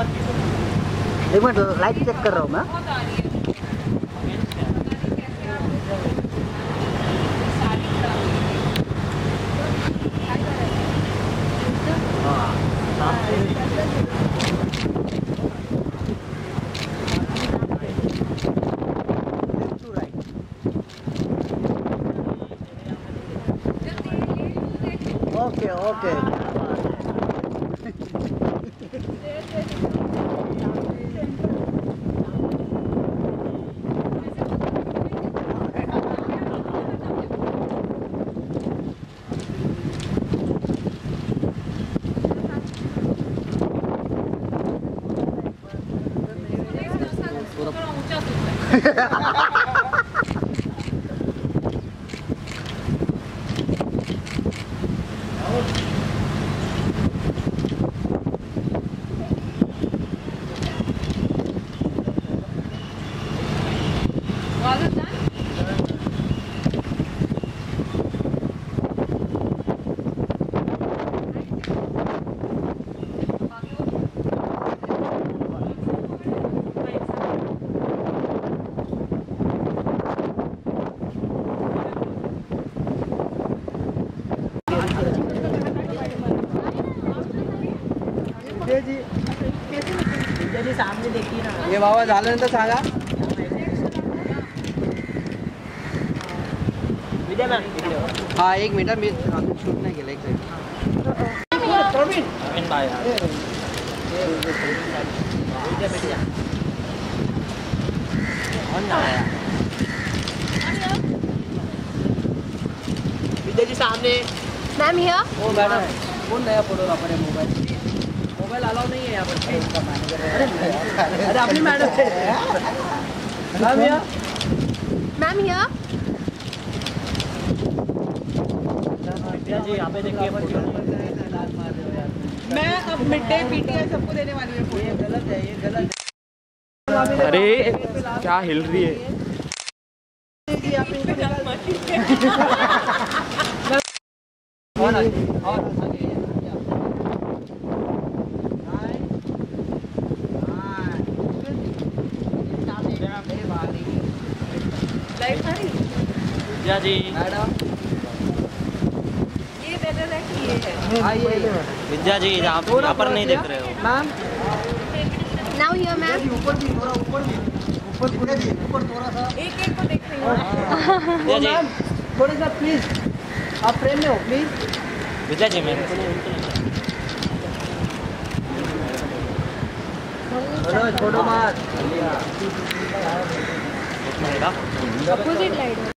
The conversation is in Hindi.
एक मिनट लाइट चेक कर रहा हूँ मैं। 그럼 못 찍었을 거야. ओके ओके हे? बाबा झाल्यानंतर सांगा। हा एक मिनिट मी नाही केलं एक सेकंड विद्याजी सामने। मैम हियर ओ मैडम कौन नया फ़ोटो आपण मोबाईल मोबाईल अलाउ नाही आहे यहाँ पर अरे आपली मॅडम मॅम मैम मैं अब मिड डे पीटीआई सबको देने वाली हूँ ये गलत है ये गलत है अरे क्या हिल रही है? और आगे और आगे लाइट जी। मैडम है आइए विद्या जी यहाँ यहाँ पर नहीं देख रहे हो। मैम। नाउ हियर मैम ऊपर भी थोड़ा ऊपर भी। ऊपर पूरे भी ऊपर थोड़ा सा। एक एक को देख रही हूँ। विद्या जी। मैम थोड़ा सा प्लीज़ आप फ्रेम में हो प्लीज़ विद्या जी मैं मनोज फ़ोटो मार अपोजिट लाइट